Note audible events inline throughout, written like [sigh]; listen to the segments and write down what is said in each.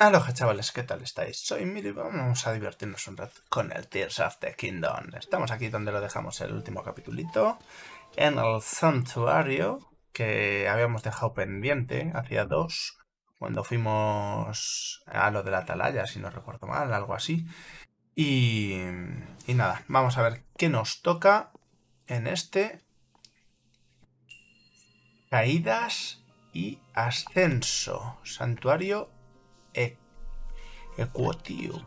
Aloha chavales, ¿qué tal estáis? Soy Miri, vamos a divertirnos un rato con el Tears of the Kingdom. Estamos aquí donde lo dejamos el último capitulito, en el santuario que habíamos dejado pendiente, hacía dos, cuando fuimos a lo de la atalaya, si no recuerdo mal, algo así. Y, y nada, vamos a ver qué nos toca en este. Caídas y ascenso. Santuario Equotio.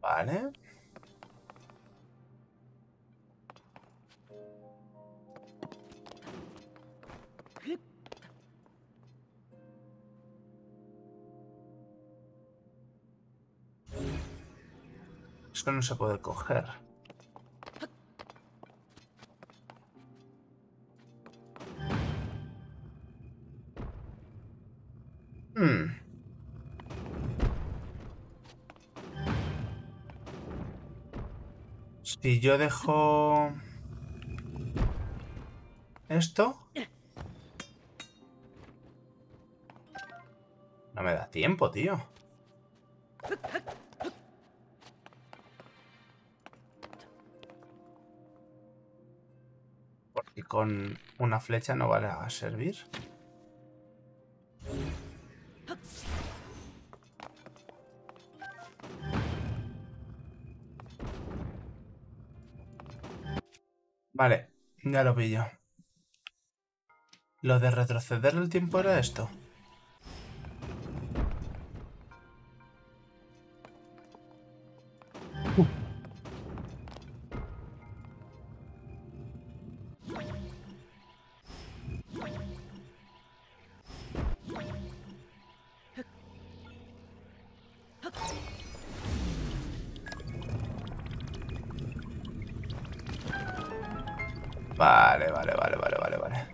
Vale. Esto no se puede coger. Hmm. Si yo dejo... Esto... No me da tiempo, tío. Con una flecha no vale a servir. Vale, ya lo pillo. Lo de retroceder el tiempo era esto. Vale, vale, vale, vale, vale, vale.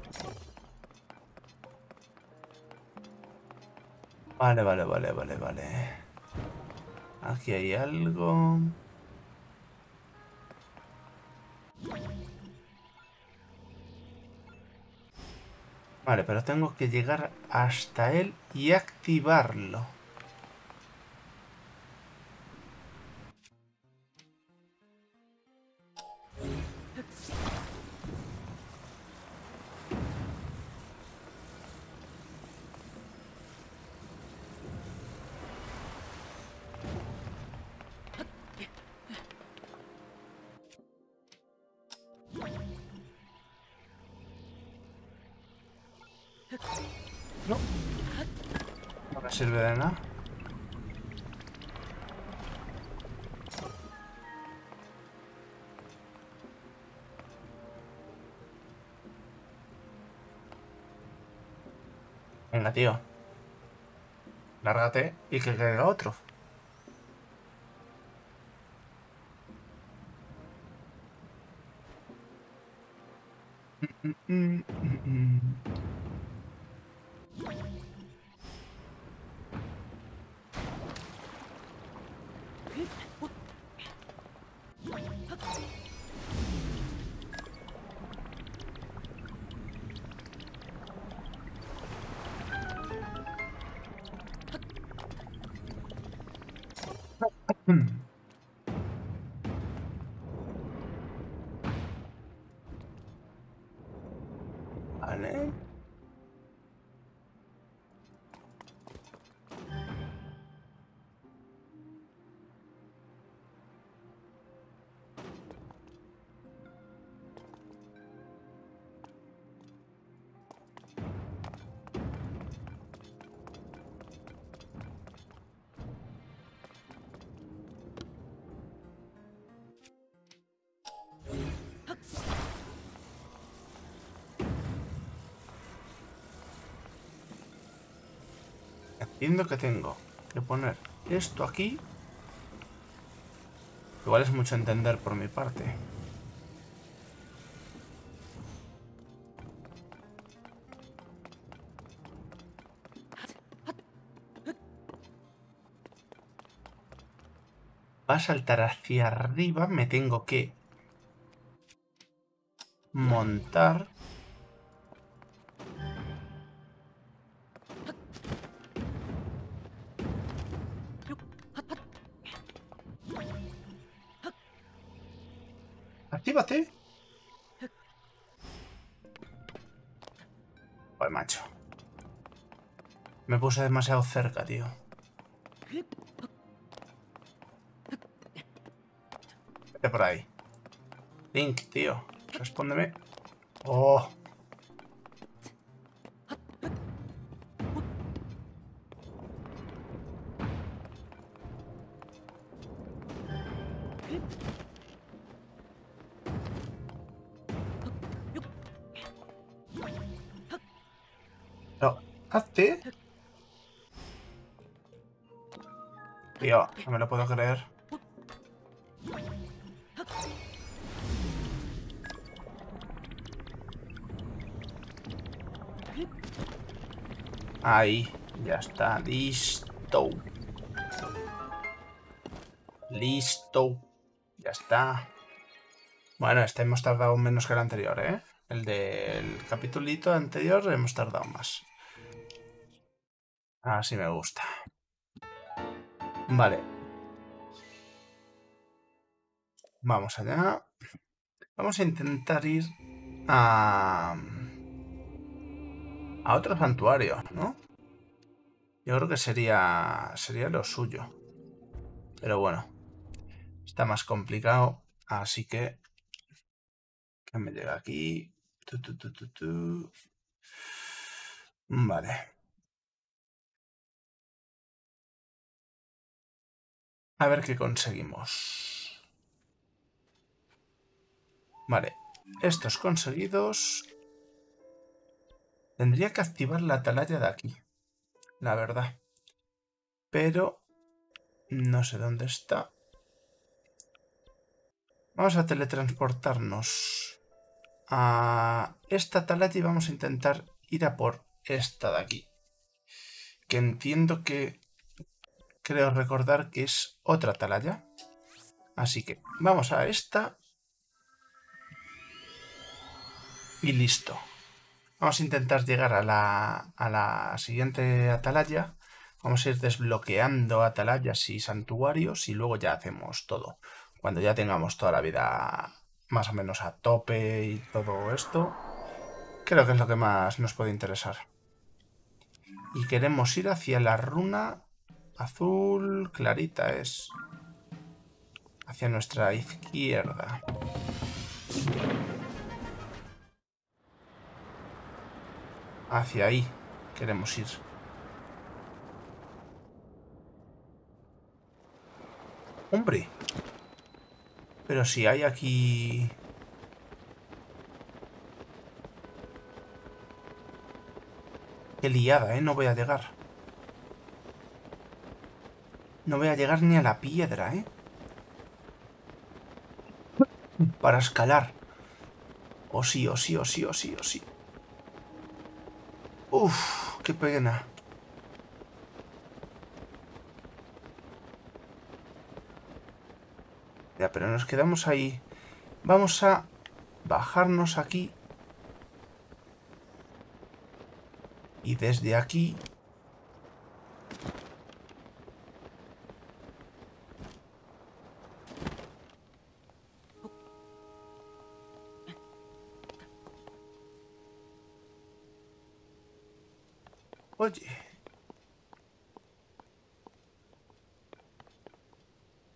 Vale, vale, vale, vale, vale. Aquí hay algo. Vale, pero tengo que llegar hasta él y activarlo. No. No me sirve de nada. Venga, tío. Lárgate y que caiga otro. Entiendo que tengo que poner esto aquí. Igual es mucho entender por mi parte. Va a saltar hacia arriba. Me tengo que montar. Puse demasiado cerca, tío. Vete por ahí. Link, tío. Respóndeme. Oh. No. Tío, no me lo puedo creer. Ahí, ya está, listo. Listo. Ya está. Bueno, este hemos tardado menos que el anterior, ¿eh? El del capitulito anterior hemos tardado más. Así me gusta. Vale. Vamos allá. Vamos a intentar ir a... A otro santuario, ¿no? Yo creo que sería... Sería lo suyo. Pero bueno. Está más complicado. Así que... Que me llega aquí. Vale. A ver qué conseguimos. Vale. Estos conseguidos... Tendría que activar la atalaya de aquí. La verdad. Pero... No sé dónde está. Vamos a teletransportarnos a esta atalaya y vamos a intentar ir a por esta de aquí. Que entiendo que... Creo recordar que es otra atalaya. Así que vamos a esta. Y listo. Vamos a intentar llegar a la, a la siguiente atalaya. Vamos a ir desbloqueando atalayas y santuarios y luego ya hacemos todo. Cuando ya tengamos toda la vida más o menos a tope y todo esto, creo que es lo que más nos puede interesar. Y queremos ir hacia la runa azul clarita, es hacia nuestra izquierda. Hacia ahí queremos ir. ¡Hombre! Pero si hay aquí... Qué liada, ¿eh? No voy a llegar. No voy a llegar ni a la piedra, ¿eh? Para escalar. O sí, o sí, o sí, o sí, o sí. Uf, qué pena. Ya, pero nos quedamos ahí. Vamos a bajarnos aquí. Y desde aquí...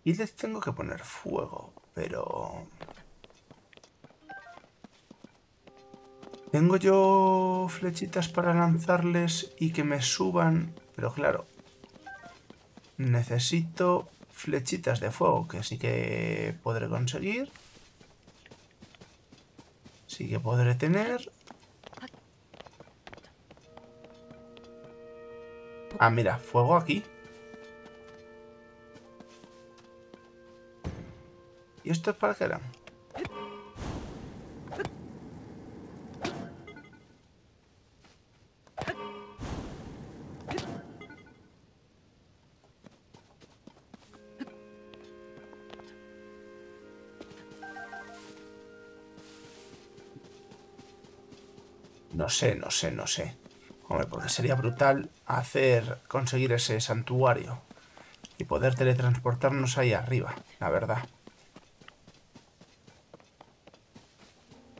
Y les tengo que poner fuego, pero... Tengo yo flechitas para lanzarles y que me suban, pero claro, necesito flechitas de fuego, que sí que podré conseguir. Sí que podré tener. Ah, mira, fuego aquí. ¿Y esto es para qué eran? No sé, no sé, no sé. Hombre, porque sería brutal hacer, conseguir ese santuario y poder teletransportarnos ahí arriba, la verdad.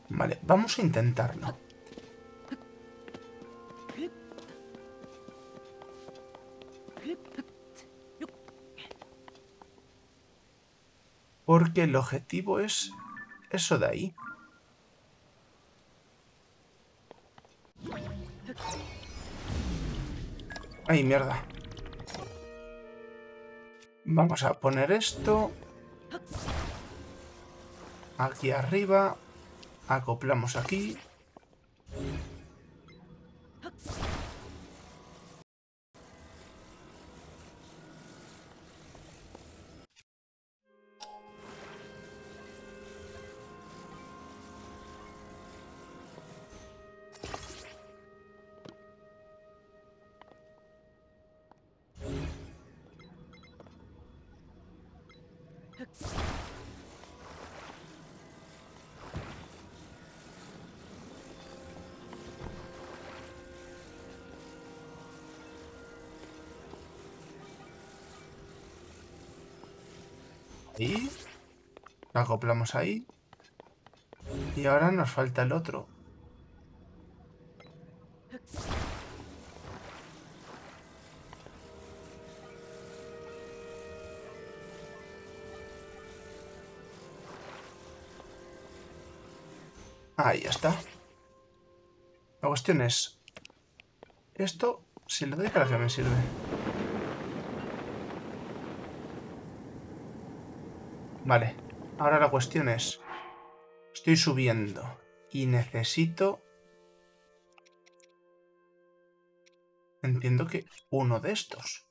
Vale, vamos a intentarlo. Porque el objetivo es eso de ahí. Ay, mierda. Vamos a poner esto. Aquí arriba. Acoplamos aquí. Ahí. Lo acoplamos ahí. Y ahora nos falta el otro. Ahí ya está. La cuestión es... Esto, si le doy, ¿para qué me sirve? Vale, ahora la cuestión es... Estoy subiendo y necesito... Entiendo que uno de estos.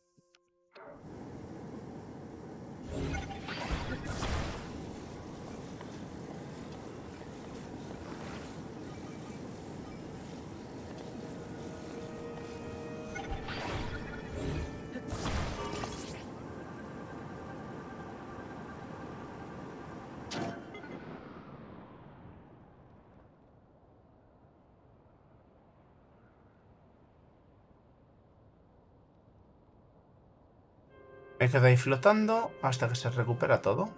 Me quedo ahí flotando hasta que se recupera todo.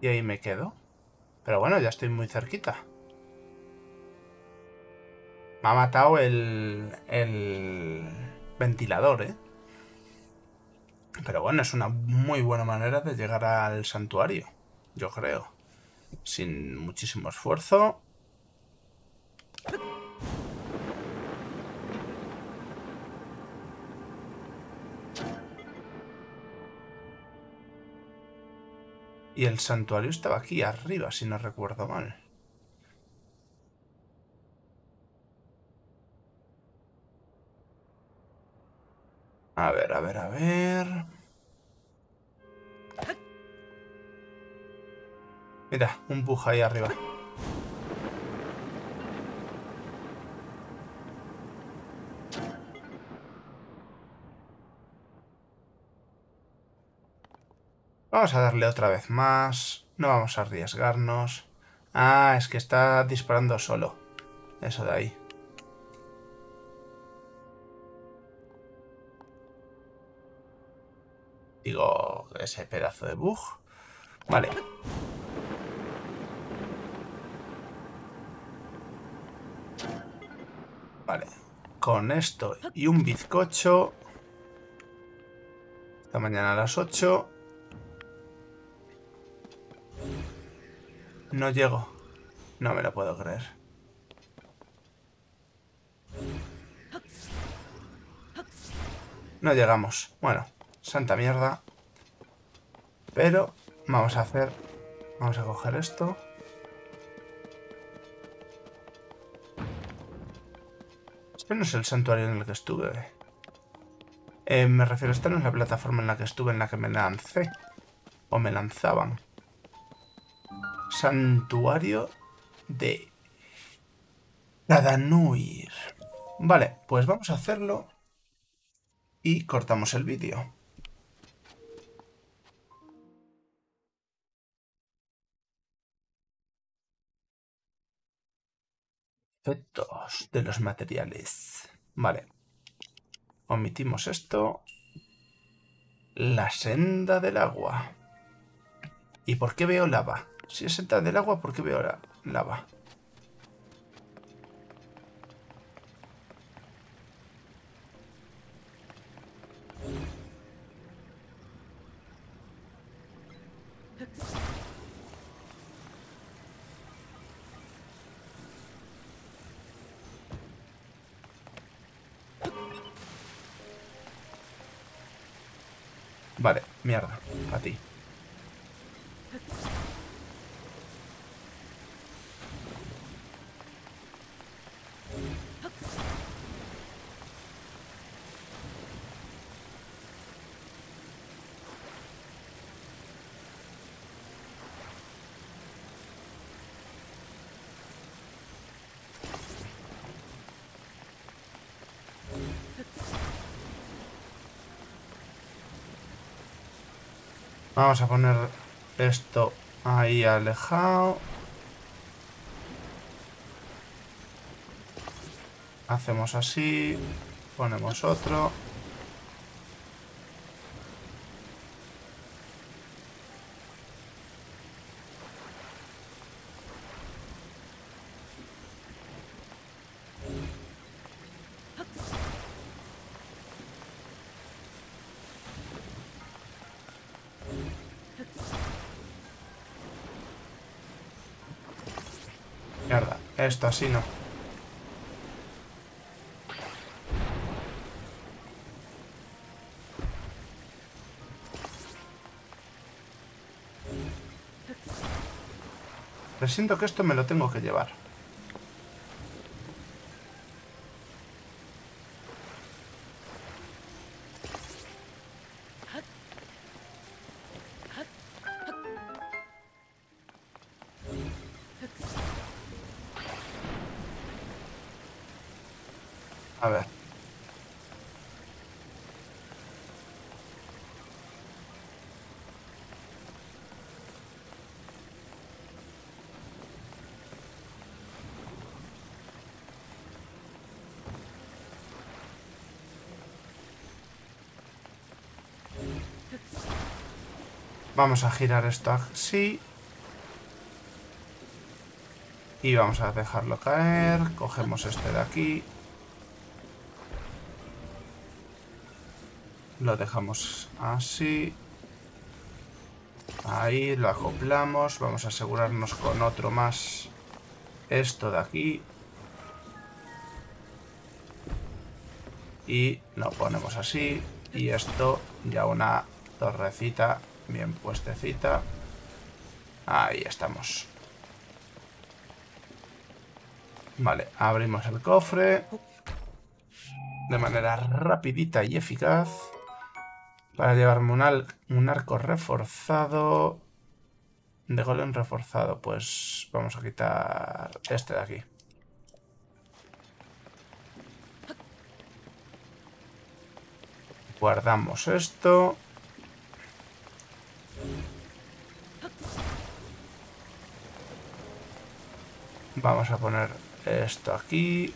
Y ahí me quedo. Pero bueno, ya estoy muy cerquita. Me ha matado el, el ventilador, ¿eh? Pero bueno, es una muy buena manera de llegar al santuario, yo creo. Sin muchísimo esfuerzo. Y el santuario estaba aquí arriba, si no recuerdo mal. A ver, a ver, a ver... Mira, un bug ahí arriba. Vamos a darle otra vez más. No vamos a arriesgarnos. Ah, es que está disparando solo. Eso de ahí. Ese pedazo de bug. Vale. Vale. Con esto y un bizcocho. Esta mañana a las 8. No llego. No me lo puedo creer. No llegamos. Bueno, Santa mierda. Pero vamos a hacer... Vamos a coger esto. Este no es el santuario en el que estuve. Eh, me refiero, esta no es la plataforma en la que estuve, en la que me lancé. O me lanzaban. Santuario de Cadanuir. Vale, pues vamos a hacerlo y cortamos el vídeo. Efectos de los materiales. Vale. Omitimos esto. La senda del agua. ¿Y por qué veo lava? Si es senda del agua, ¿por qué veo lava? Vale, mierda, a ti. Vamos a poner esto ahí alejado. Hacemos así. Ponemos otro. Mierda, esto así no. Presiento que esto me lo tengo que llevar. Vamos a girar esto así. Y vamos a dejarlo caer. Cogemos este de aquí. Lo dejamos así. Ahí lo acoplamos. Vamos a asegurarnos con otro más esto de aquí. Y lo ponemos así. Y esto ya una torrecita bien puestecita. Ahí estamos. Vale, abrimos el cofre. De manera rapidita y eficaz. Para llevarme un, arco reforzado. De golem reforzado. Pues vamos a quitar este de aquí. Guardamos esto. Vamos a poner esto aquí.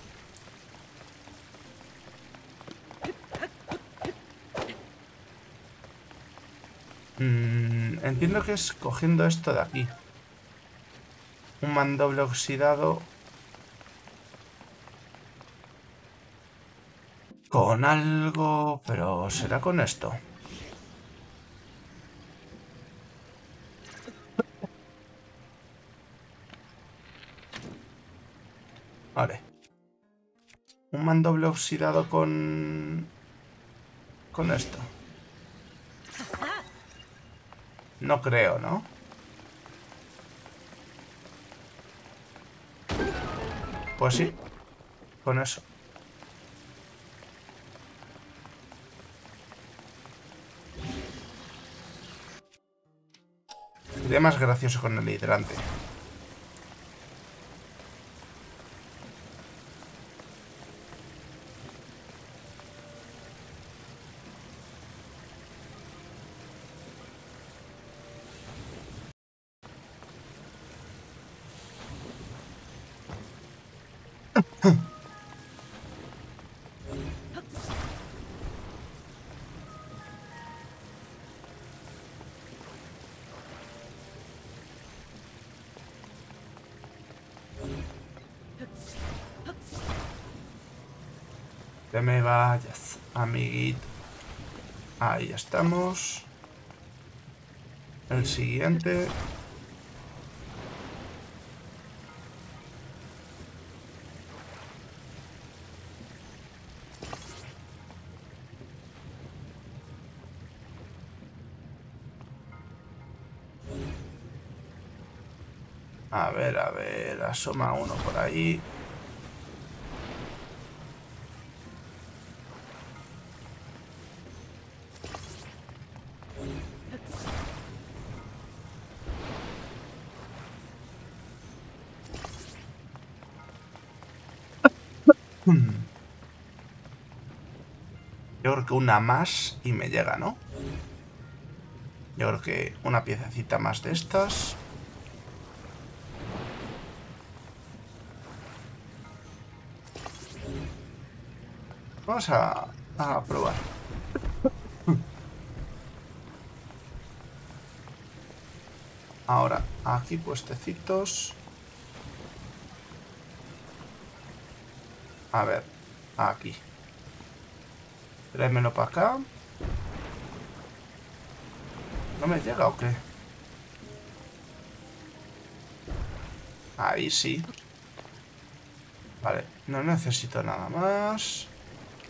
Mm, entiendo que es cogiendo esto de aquí. Un mandoble oxidado. Con algo... Pero será con esto. Vale. Un mandoble oxidado con... Con esto. No creo, ¿no? Pues sí. Con eso. Sería más gracioso con el hidrante. Que me vayas, amiguito. Ahí estamos. El siguiente. A ver, a ver, asoma uno por ahí. Yo creo que una más y me llega, ¿no? Yo creo que una piececita más de estas. Vamos a, a probar. [laughs] Ahora, aquí puestecitos. A ver, aquí. Tráemelo para acá. ¿No me llega o qué? Ahí sí. Vale, no necesito nada más.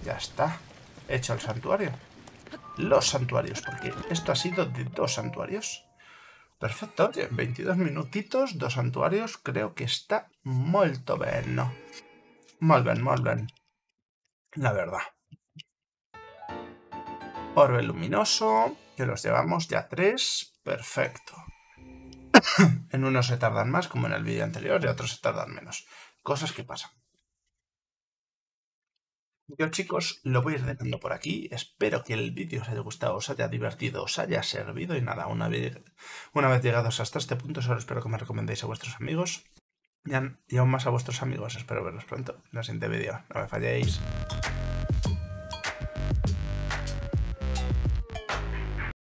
Ya está. Hecho el santuario. Los santuarios, porque esto ha sido de dos santuarios. Perfecto, oye, 22 minutitos, dos santuarios, creo que está muy bien. Muy bien, muy bien. La verdad. Orbe luminoso, que los llevamos ya tres. Perfecto. [coughs] en unos se tardan más, como en el vídeo anterior, y otros se tardan menos. Cosas que pasan. Yo chicos, lo voy a ir dejando por aquí. Espero que el vídeo os haya gustado, os haya divertido, os haya servido. Y nada, una vez, una vez llegados hasta este punto, solo espero que me recomendéis a vuestros amigos. Y, aún más a vuestros amigos. Espero verlos pronto en el siguiente vídeo. No me falléis.